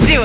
do